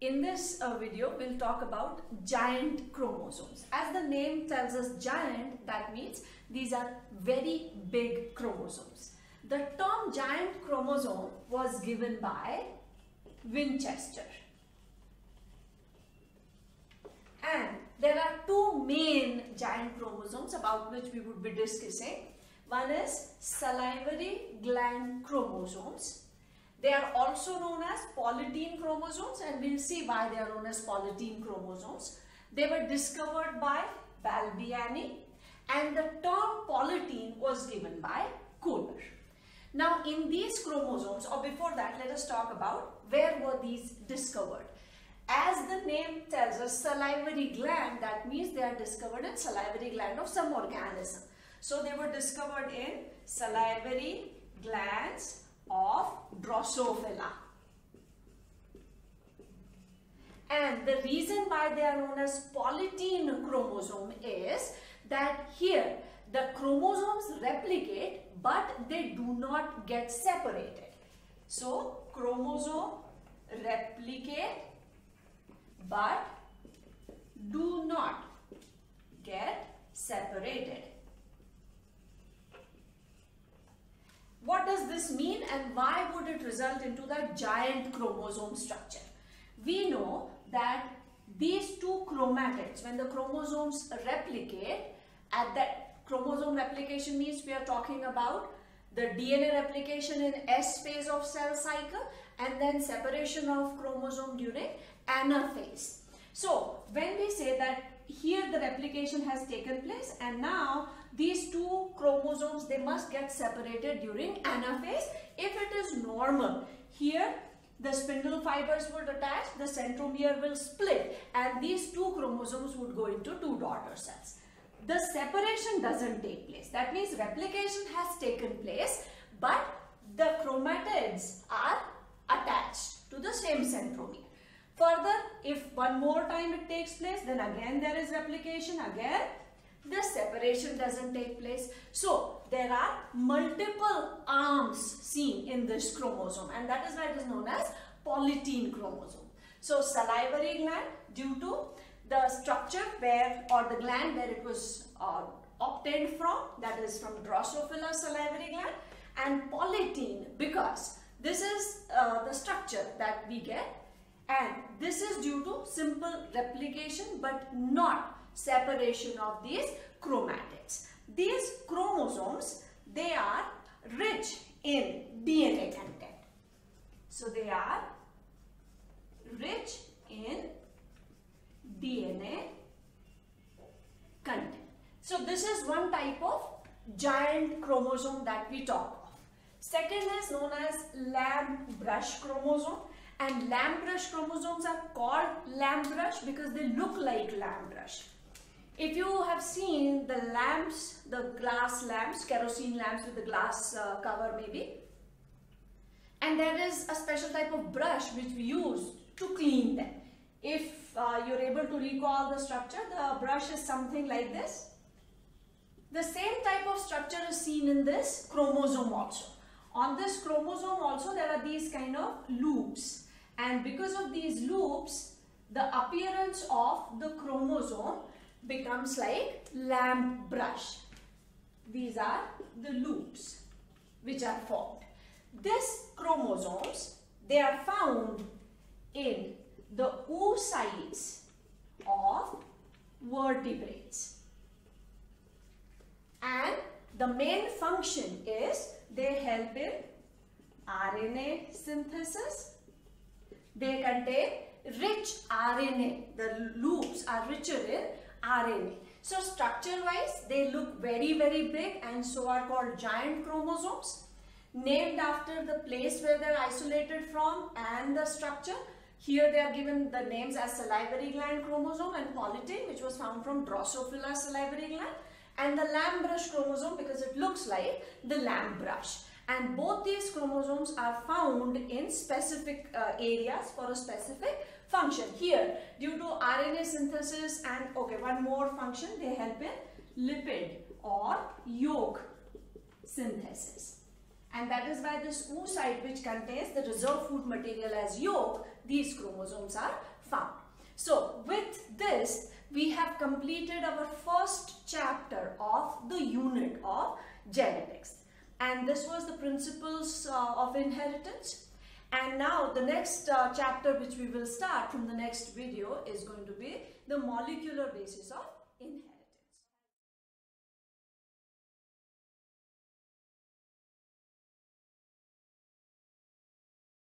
in this uh, video, we'll talk about giant chromosomes. As the name tells us giant, that means these are very big chromosomes. The term giant chromosome was given by Winchester. And there are two main giant chromosomes about which we would be discussing. One is salivary gland chromosomes they are also known as polytene chromosomes and we'll see why they are known as polytene chromosomes. They were discovered by Balbiani and the term polytene was given by Kohler. Now in these chromosomes or before that let us talk about where were these discovered. As the name tells us salivary gland that means they are discovered in salivary gland of some organism. So they were discovered in salivary glands Drosophila. And the reason why they are known as polytene chromosome is that here the chromosomes replicate but they do not get separated. So chromosome replicate but do not get separated. What does this mean and why would it result into the giant chromosome structure? We know that these two chromatids, when the chromosomes replicate, at that chromosome replication means we are talking about the DNA replication in S phase of cell cycle and then separation of chromosome during anaphase. So when we say that here the replication has taken place and now these two chromosomes they must get separated during anaphase if it is normal. Here the spindle fibers would attach the centromere will split and these two chromosomes would go into two daughter cells. The separation doesn't take place. That means replication has taken place but the chromatids are attached to the same centromere Further, if one more time it takes place, then again there is replication, again the separation doesn't take place. So, there are multiple arms seen in this chromosome and that is why it is known as polytene chromosome. So, salivary gland due to the structure where or the gland where it was uh, obtained from that is from Drosophila salivary gland and polytene because this is uh, the structure that we get and this is due to simple replication but not separation of these chromatids. These chromosomes, they are rich in DNA content. So they are rich in DNA content. So this is one type of giant chromosome that we talk of. Second is known as lamp brush chromosome and lamp brush chromosomes are called lamp brush because they look like lamp brush. If you have seen the lamps, the glass lamps, kerosene lamps with the glass uh, cover maybe, and there is a special type of brush which we use to clean them. If uh, you're able to recall the structure, the brush is something like this. The same type of structure is seen in this chromosome also. On this chromosome also there are these kind of loops and because of these loops the appearance of the chromosome becomes like lamp brush. These are the loops which are formed. These chromosomes they are found in the oocytes of vertebrates and the main function is they help in RNA synthesis they contain rich RNA. The loops are richer in RNA. So structure wise they look very very big and so are called giant chromosomes named after the place where they are isolated from and the structure. Here they are given the names as salivary gland chromosome and polytene which was found from Drosophila salivary gland and the lamp brush chromosome because it looks like the lamp brush and both these chromosomes are found in specific uh, areas for a specific function. Here, due to RNA synthesis and, okay, one more function, they help in lipid or yolk synthesis. and that is why this oocyte which contains the reserve food material as yolk, these chromosomes are found. So with this, we have completed our first chapter of the unit of genetics. And this was the principles uh, of inheritance. And now the next uh, chapter which we will start from the next video is going to be the molecular basis of inheritance.